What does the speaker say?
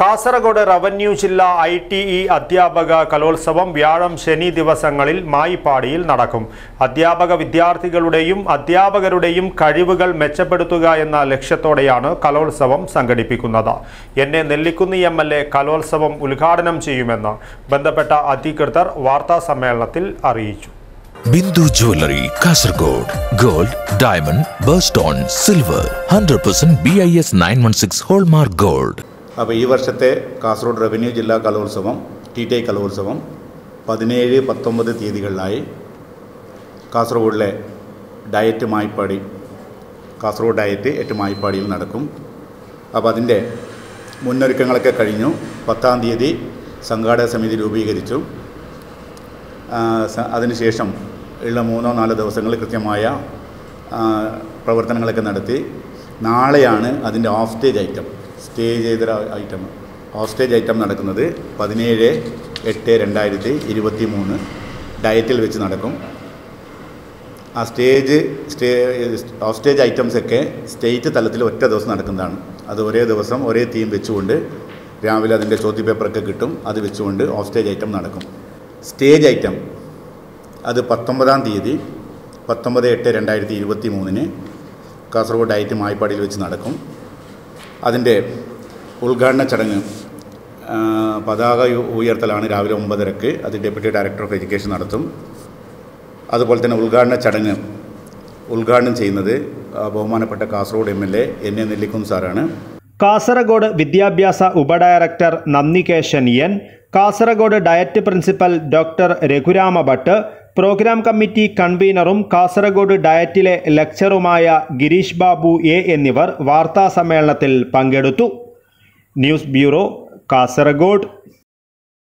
Kasaragod revenue ജില്ലാ I T E അധ്യാപക കലോത്സവം വ്യാഴം ശനി ദിവസങ്ങളിൽ മായിപ്പാടിയിൽ നടക്കും. അധ്യാപക വിദ്യാർത്ഥികളുടെയും അധ്യാപകരുടെയും കഴിവുകൾ മെച്ചപ്പെടുത്തുക എന്ന ലക്ഷ്യത്തോടെയാണ് കലോത്സവം സംഘടിപ്പിക്കുന്നത്. എൻ എ നെല്ലിക്കുന്നി എം എൽ എ കലോത്സവം ഉദ്ഘാടനം ചെയ്യുമെന്ന് ബന്ധപ്പെട്ട അധികൃതർ വാർത്താ സമ്മേളനത്തിൽ അറിയിച്ചു. Bindu jewellery Kasaragod gold diamond birthstone silver hundred percent B I S nine one six hallmark gold. അപ്പോൾ ഈ വർഷത്തെ കാസർഗോഡ് റവന്യൂ ജില്ലാ കലോത്സവം ടി ടി ഐ കലോത്സവം പതിനേഴ് പത്തൊമ്പത് തീയതികളിലായി കാസർഗോഡിലെ ഡയറ്റ് മായ്പാടി കാസർഗോഡ് ഡയറ്റ് എട്ട് മായ്പാടിയിൽ നടക്കും. അപ്പോൾ അതിന്റെ മുന്നൊരുക്കങ്ങളൊക്കെ കഴിഞ്ഞു. പത്താം തീയതി സംഘാടക സമിതി രൂപീകരിച്ചു. അതിനുശേഷം ഉള്ള മൂന്നോ നാലോ ദിവസങ്ങളിൽ കൃത്യമായ പ്രവർത്തനങ്ങളൊക്കെ നടത്തി. നാളെയാണ് അതിന്റെ ഓഫ് സ്റ്റേജ് ഐറ്റം. സ്റ്റേജ് ചെയ്ത ഐറ്റം ഹോസ്റ്റേജ് ഐറ്റം നടക്കുന്നത് പതിനേഴ് എട്ട് രണ്ടായിരത്തി ഇരുപത്തി മൂന്ന് ഡയറ്റിൽ വെച്ച് നടക്കും. ആ സ്റ്റേജ് സ്റ്റേ ഹോസ്റ്റേജ് സ്റ്റേജ് ഐറ്റംസൊക്കെ സ്റ്റേറ്റ് തലത്തിൽ ഒറ്റ ദിവസം നടക്കുന്നതാണ്. അത് ഒരേ ദിവസം ഒരേ തീം വെച്ചുകൊണ്ട് രാവിലെ അതിന്റെ ചോദ്യ പേപ്പറൊക്കെ കിട്ടും. അത് വെച്ചുകൊണ്ട് ഹോസ്റ്റേജ് ഐറ്റം നടക്കും. സ്റ്റേജ് ഐറ്റം അത് പത്തൊമ്പതാം തീയതി പത്തൊമ്പത് എട്ട് രണ്ടായിരത്തി ഇരുപത്തി മൂന്നിന് കാസർഗോഡ് ഡയറ്റ് മായ്പാടിയിൽ വെച്ച് നടക്കും. അതിന്റെ ഉദ്ഘാടന ചടങ്ങ് പതാക ഉയർത്തലാണ് രാവിലെ ഒമ്പതരക്ക്. അത് ഡെപ്യൂട്ടി ഡയറക്ടർ ഓഫ് എഡ്യൂക്കേഷൻ നടത്തും. അതുപോലെ തന്നെ ഉദ്ഘാടന ചടങ്ങ് ഉദ്ഘാടനം ചെയ്യുന്നത് ബഹുമാനപ്പെട്ട Kasaragod M L A N A സാറാണ്. കാസർഗോഡ് വിദ്യാഭ്യാസ ഉപഡയറക്ടർ Nandikeshan N Kasaragod DIET principal doctor Raghurama Bhat programme committee കൺവീനറും Kasaragod ഡയറ്റിലെ ലെക്ചറുമായ ഗിരീഷ് ബാബു എ എന്നിവർ വാർത്താ സമ്മേളനത്തിൽ പങ്കെടുത്തു. News bureau Kasaragod.